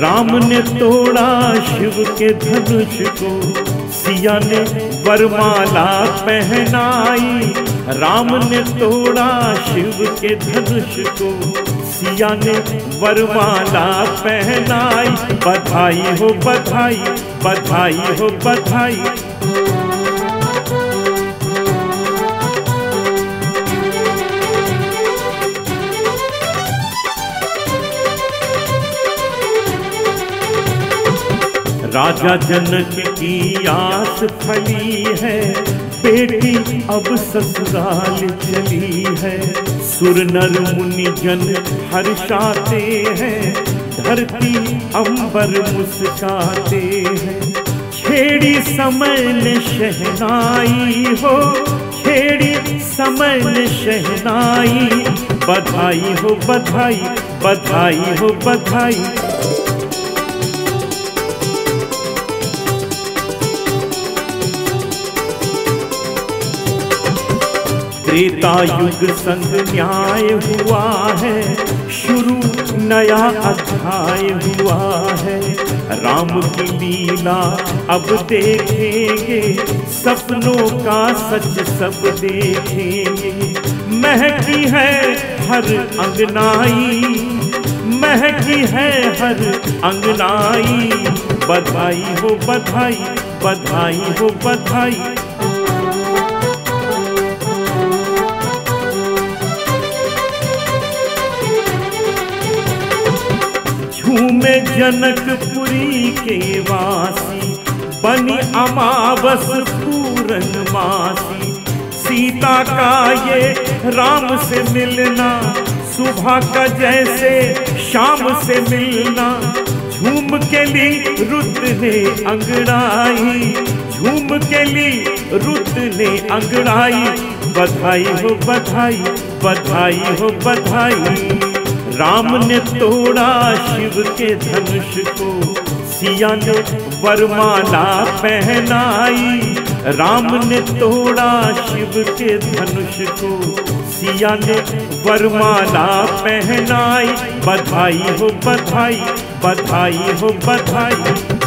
राम ने तोड़ा शिव के धनुष को, सिया ने वरमाला पहनाई। राम ने तोड़ा शिव के धनुष को सिया ने वरमाला पहनाई, बधाई हो, बधाई बधाई हो, बधाई। राजा जनक की आस फली है बेटी, अब ससुराल चली है। सुर नर मुनि जन हर्षाते हैं। धरती अंबर मुस्काते हैं। छेड़ी समय ने शहनाई हो छेड़ी समय ने शहनाई। बधाई हो, बधाई बधाई हो, बधाई। त्रेता युग संग न्याय हुआ है। शुरू नया अध्याय हुआ है। राम की लीला अब देखेंगे। सपनों का सच सब देखेंगे। महकी है हर अंगनाई। महकी है हर अंगनाई। बधाई हो, बधाई बधाई हो, बधाई। झूमे जनकपुरी के वासी, बनी अमावस पूरन मासी। सीता का ये राम से मिलना, सुबह का जैसे शाम से मिलना। झूम के ली रुत ने अंगड़ाई, झूम के ली रुत ने अंगड़ाई। बधाई हो, बधाई बधाई हो, बधाई। राम ने तोड़ा शिव के धनुष को, सिया ने वरमाला पहनाई। राम ने तोड़ा शिव के धनुष को, सिया ने वरमाला पहनाई। बधाई हो, बधाई बधाई हो, बधाई।